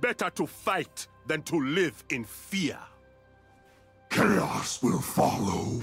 Better to fight than to live in fear. Chaos will follow.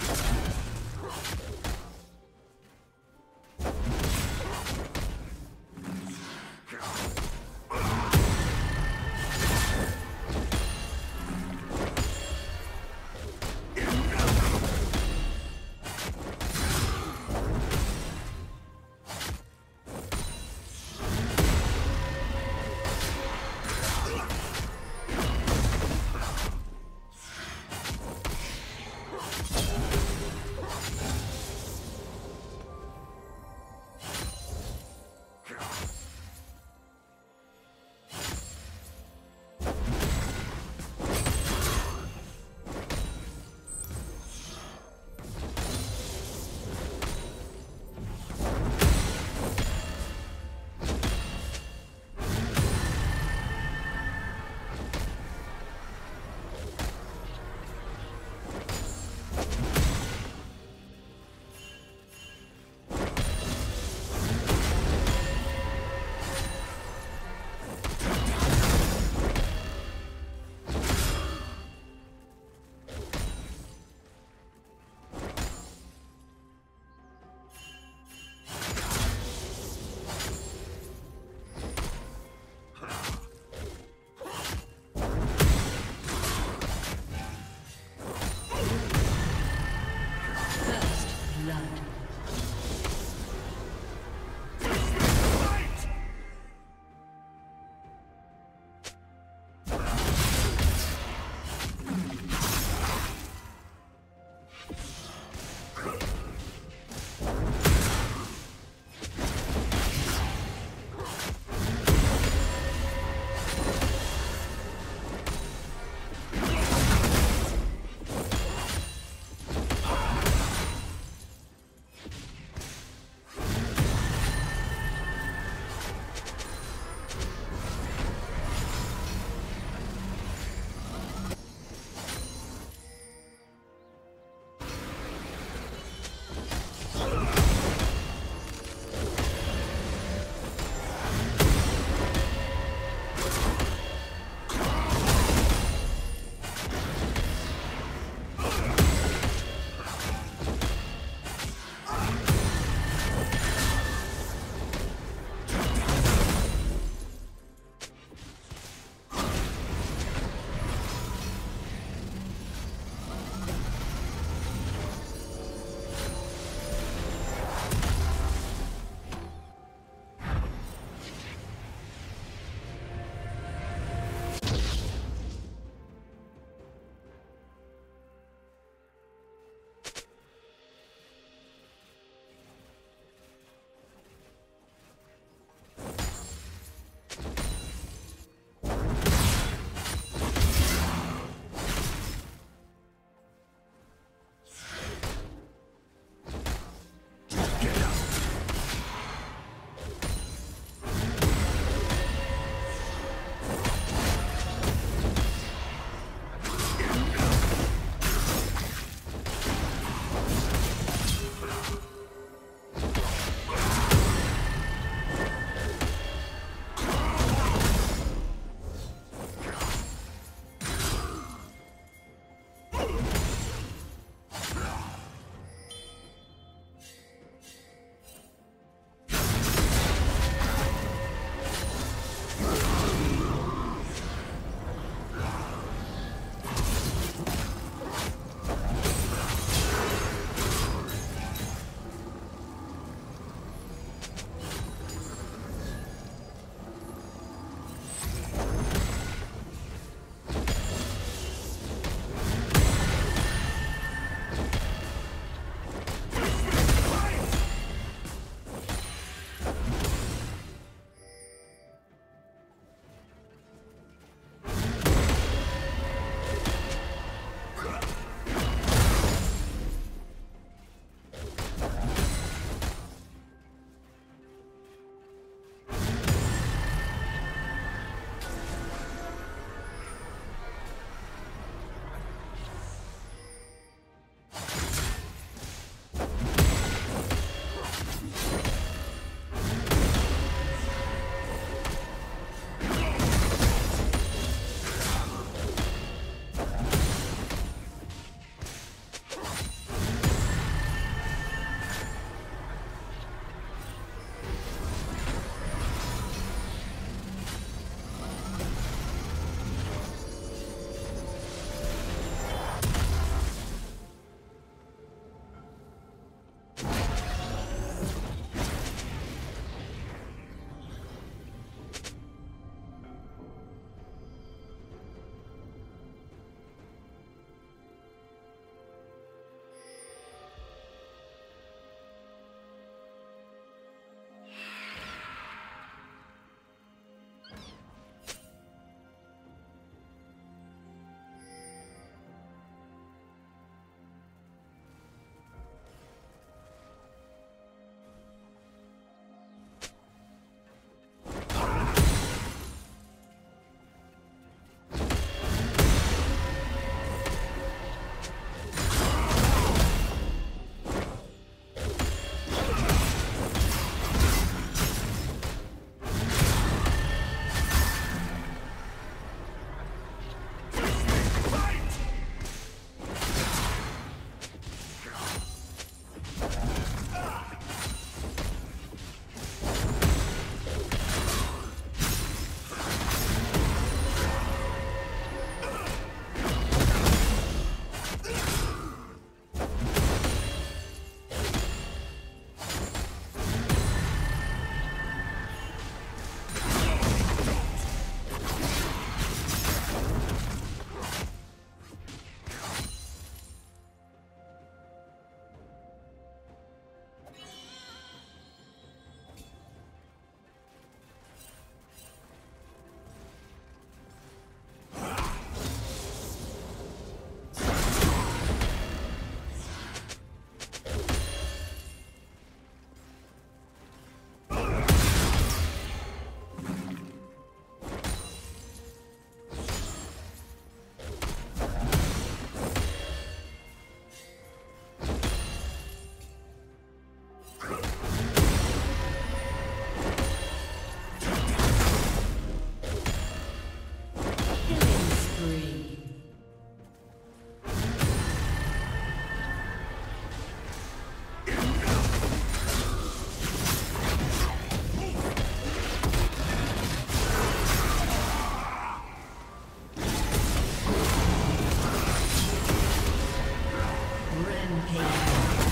Rampage.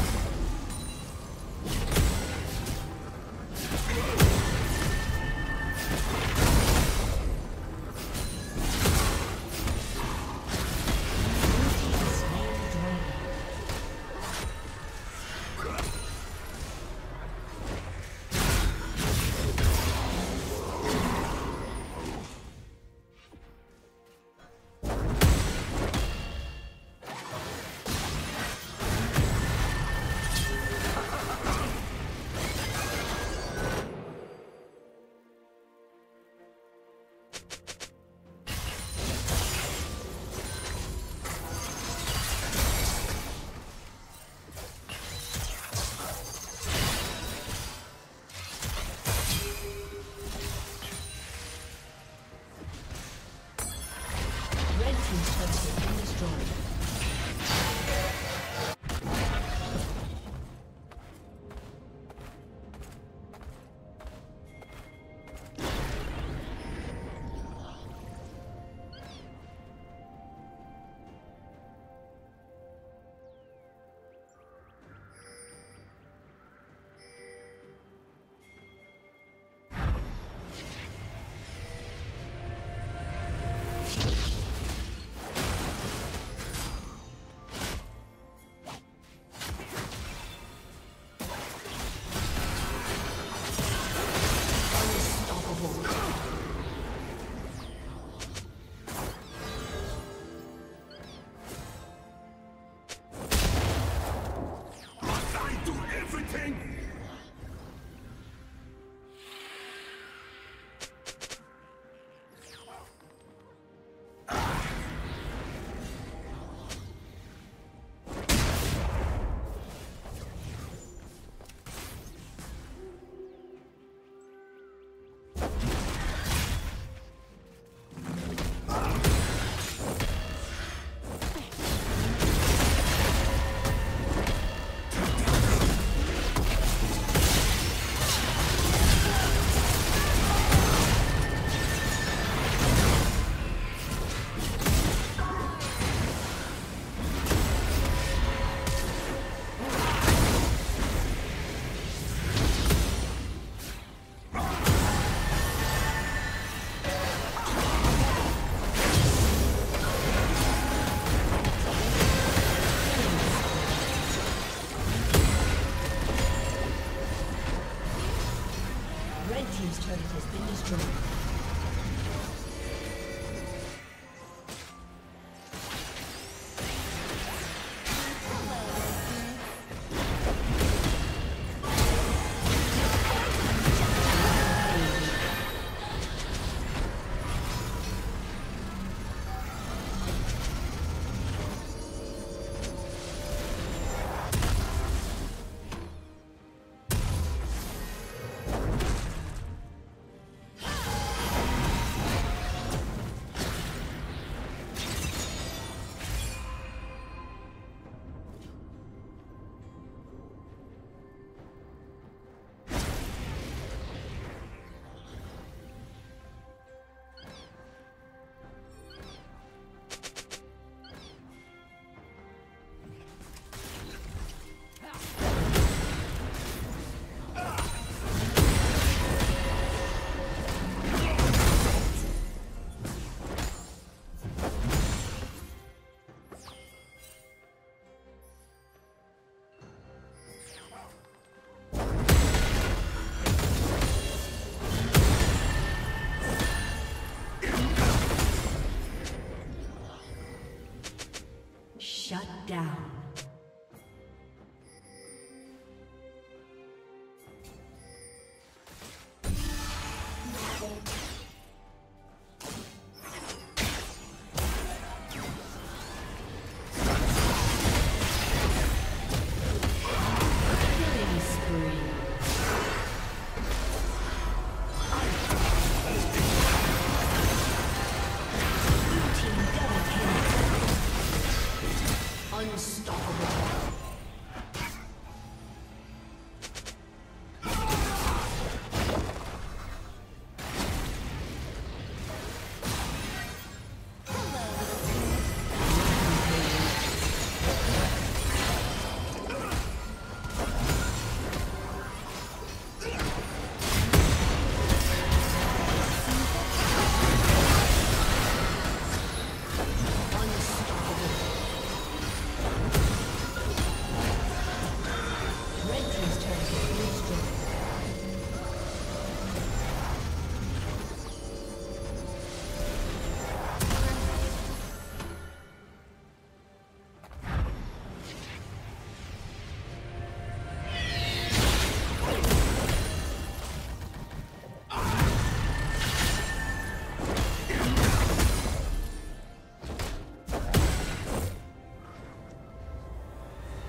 continue.